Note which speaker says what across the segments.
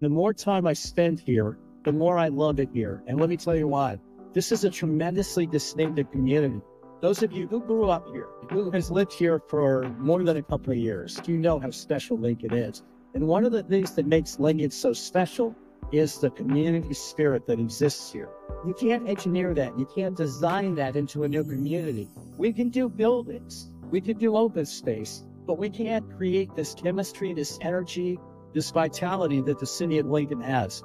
Speaker 1: The more time I spend here, the more I love it here. And let me tell you why. This is a tremendously distinctive community. Those of you who grew up here, who has lived here for more than a couple of years, you know how special Lincoln is. And one of the things that makes Lincoln so special is the community spirit that exists here. You can't engineer that. You can't design that into a new community. We can do buildings. We can do open space, but we can't create this chemistry, this energy, this vitality that the city of Lincoln has.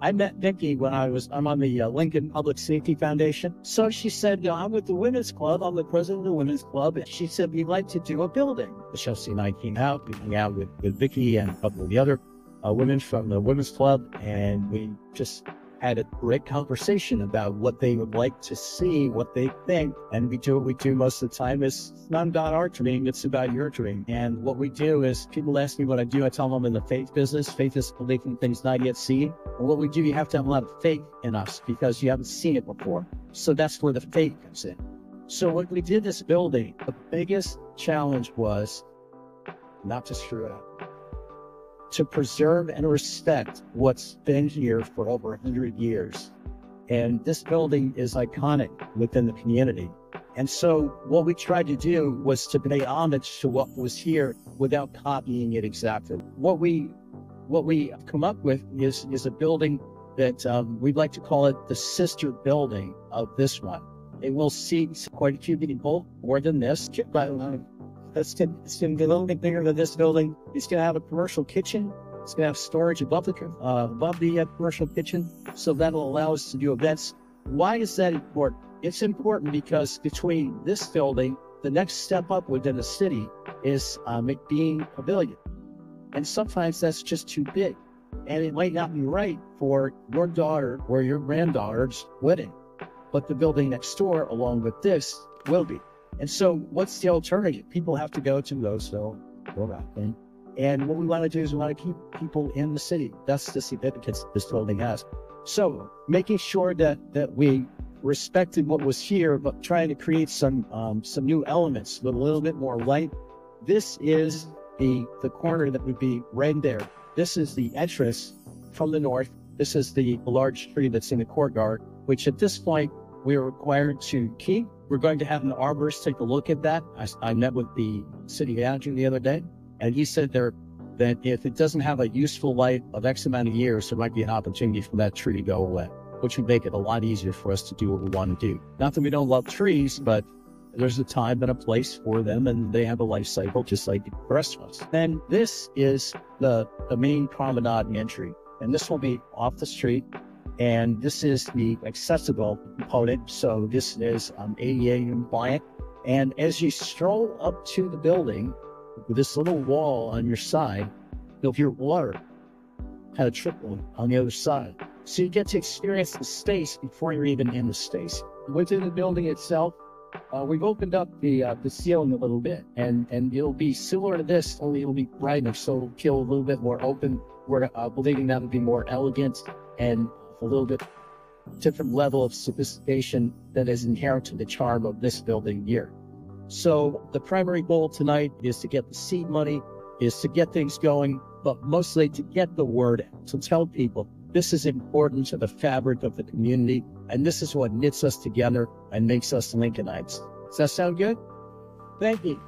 Speaker 1: I met Vicki when I was, I'm on the uh, Lincoln Public Safety Foundation. So she said, you know, I'm with the Women's Club. I'm the president of the Women's Club. And she said, we'd like to do a building. Chelsea and I came out. We hung out with, with Vicki and a couple of the other uh, women from the Women's Club. And we just had a great conversation about what they would like to see, what they think. And we do what we do most of the time is not about our dream, it's about your dream. And what we do is people ask me what I do. I tell them I'm in the faith business. Faith is believing things not yet seen. And what we do, you have to have a lot of faith in us because you haven't seen it before. So that's where the faith comes in. So when we did this building, the biggest challenge was not to screw it up to preserve and respect what's been here for over 100 years. And this building is iconic within the community. And so what we tried to do was to pay homage to what was here without copying it exactly. What we what we come up with is is a building that um, we'd like to call it the sister building of this one. It will seat quite a few people, more than this, but it's going to be a little bit bigger than this building. It's going to have a commercial kitchen. It's going to have storage above the uh, above the uh, commercial kitchen, so that'll allow us to do events. Why is that important? It's important because between this building, the next step up within the city is McBean pavilion, and sometimes that's just too big, and it might not be right for your daughter or your granddaughter's wedding, but the building next door, along with this, will be. And so, what's the alternative? People have to go to Roseville, in. And what we want to do is we want to keep people in the city. That's the significance this building has. So, making sure that that we respected what was here, but trying to create some um, some new elements with a little bit more light. This is the the corner that would be right there. This is the entrance from the north. This is the large tree that's in the courtyard, which at this point we are required to keep we're going to have an arborist take a look at that. I, I met with the city manager the other day, and he said there that if it doesn't have a useful life of X amount of years, there might be an opportunity for that tree to go away, which would make it a lot easier for us to do what we want to do. Not that we don't love trees, but there's a time and a place for them, and they have a life cycle just like the rest of us. Then this is the, the main promenade entry, and this will be off the street. And this is the accessible component. So this is um, ADA compliant. And as you stroll up to the building, with this little wall on your side, you'll hear water kind of on the other side. So you get to experience the space before you're even in the space. Within the building itself, uh, we've opened up the uh, the ceiling a little bit, and and it'll be similar to this, only it'll be brighter, so it'll feel a little bit more open. We're uh, believing that would be more elegant and a little bit different level of sophistication that is inherent to the charm of this building here. So the primary goal tonight is to get the seed money, is to get things going, but mostly to get the word out, to tell people this is important to the fabric of the community, and this is what knits us together and makes us Lincolnites. Does that sound good? Thank you.